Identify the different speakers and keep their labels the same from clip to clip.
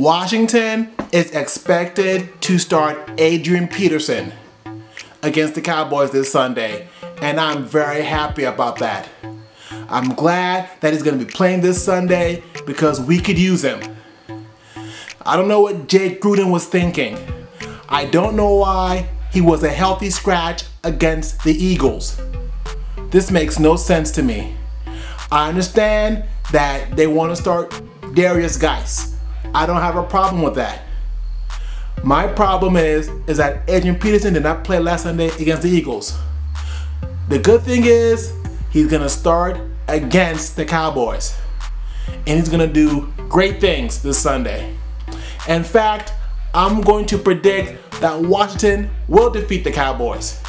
Speaker 1: Washington is expected to start Adrian Peterson against the Cowboys this Sunday, and I'm very happy about that. I'm glad that he's going to be playing this Sunday because we could use him. I don't know what Jay Gruden was thinking. I don't know why he was a healthy scratch against the Eagles. This makes no sense to me. I understand that they want to start Derrius Guice. I don't have a problem with that. My problem is is that Adrian Peterson did not play last Sunday against the Eagles. The good thing is he's gonna start against the Cowboys. And he's gonna do great things this Sunday. In fact, I'm going to predict that Washington will defeat the Cowboys.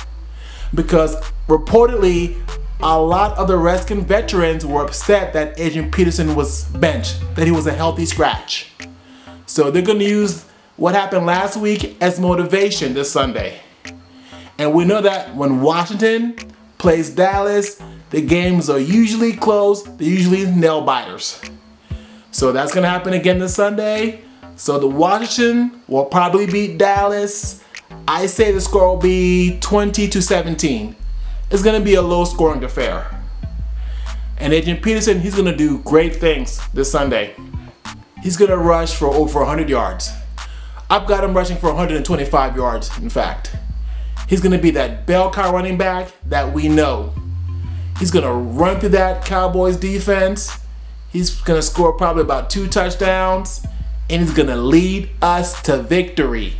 Speaker 1: Because reportedly, a lot of the Redskin veterans were upset that Adrian Peterson was benched, that he was a healthy scratch. So they're going to use what happened last week as motivation this Sunday. And we know that when Washington plays Dallas, the games are usually close, they're usually nail biters. So that's going to happen again this Sunday. So the Washington will probably beat Dallas. I say the score will be 20 to 17. It's going to be a low scoring affair. And Adrian Peterson, he's going to do great things this Sunday. He's to rush for over 100 yards. I've got him rushing for 125 yards, in fact. He's to be that bell cow running back that we know. He's to run through that Cowboys defense. He's to score probably about two touchdowns. And he's to lead us to victory.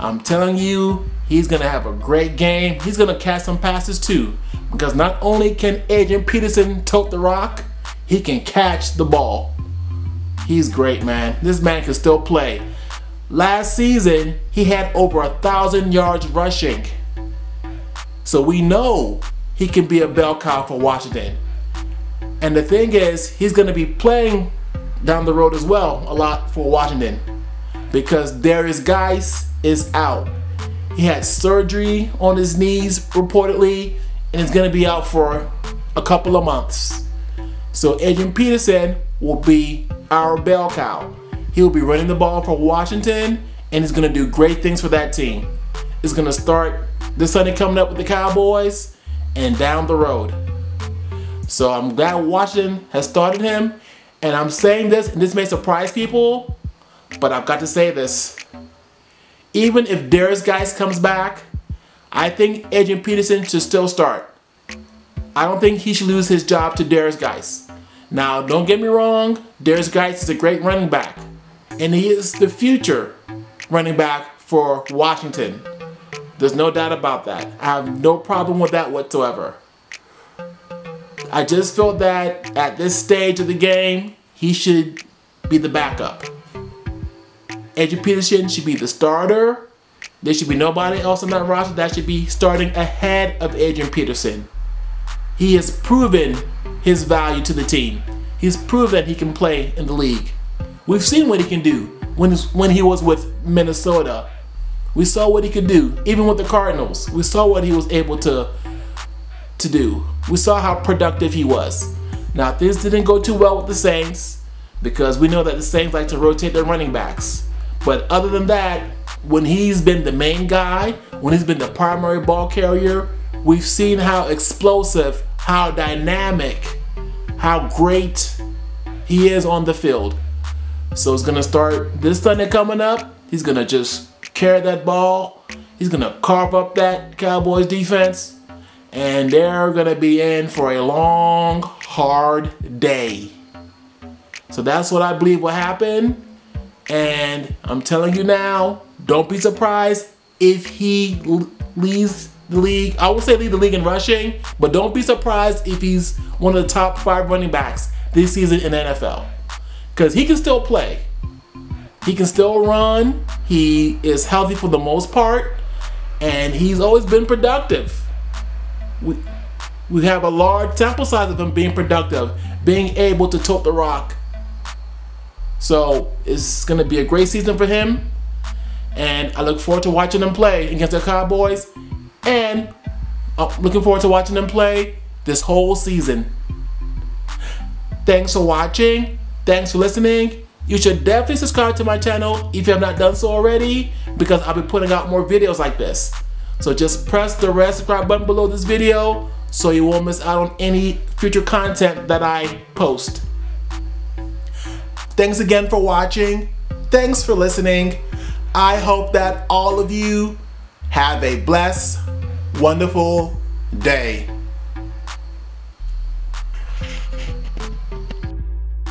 Speaker 1: I'm telling you, he's to have a great game. He's to catch some passes too. Because not only can Adrian Peterson tote the rock, he can catch the ball. He's great, man. This man can still play. Last season, he had over a thousand yards rushing. So we know he can be a bell cow for Washington. And the thing is, he's going to be playing down the road as well a lot for Washington because Derrius Guice is out. He had surgery on his knees reportedly and is going to be out for a couple of months. So Adrian Peterson will be our bell cow. He will be running the ball for Washington and he's going to do great things for that team. He's going to start this Sunday coming up with the Cowboys and down the road. So I'm glad Washington has started him. And I'm saying this, and this may surprise people, but I've got to say this. Even if Derrius Guice comes back, I think Adrian Peterson should still start. I don't think he should lose his job to Derrius Guice. Now, don't get me wrong, Derrius Guice is a great running back, and he is the future running back for Washington. There's no doubt about that. I have no problem with that whatsoever. I just feel that at this stage of the game, he should be the backup. Adrian Peterson should be the starter. There should be nobody else on that roster that should be starting ahead of Adrian Peterson. He has proven his value to the team. He's proven he can play in the league. We've seen what he can do when, when he was with Minnesota. We saw what he could do, even with the Cardinals. We saw what he was able to, to do. We saw how productive he was. Now, things didn't go too well with the Saints because we know that the Saints like to rotate their running backs. But other than that, when he's been the main guy, when he's been the primary ball carrier, we've seen how explosive, how dynamic, how great he is on the field. So it's gonna start this Sunday coming up. He's gonna just carry that ball. He's gonna carve up that Cowboys defense. And they're gonna be in for a long, hard day. So that's what I believe will happen. And I'm telling you now, don't be surprised if he leads the league. I would say lead the league in rushing, but don't be surprised if he's one of the top five running backs this season in NFL. Because he can still play. He can still run. He is healthy for the most part. And he's always been productive. We, we have a large sample size of him being productive, being able to tote the rock so it's going to be a great season for him. And I look forward to watching him play against the Cowboys. And I'm looking forward to watching them play this whole season. Thanks for watching. Thanks for listening. you should definitely subscribe to my channel if you have not done so already because I'll be putting out more videos like this. So just press the red subscribe button below this video so you won't miss out on any future content that I post. Thanks again for watching. Thanks for listening. I hope that all of you have a blessed, wonderful day.